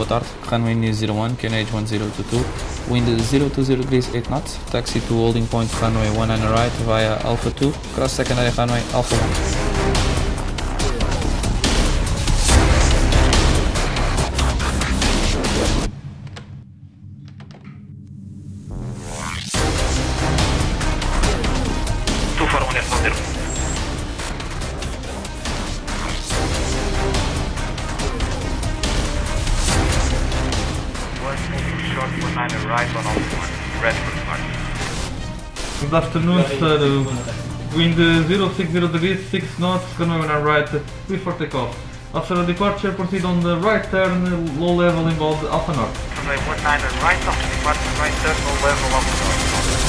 boa tarde. Runway News 01, QNH 1022. Wind 020 degrees 8 knots. Taxi to holding point runway 19 right via Alpha 2. Cross secondary runway Alpha 1. Two four one one zero. Short right on one. Red for. Good afternoon, sir. Wind uh, 060 degrees, 6 knots, runway on right, before takeoff. After a departure, proceed on the right turn, low level involved Alpha North. Runway one nine right after departure right turn low level Alpha north.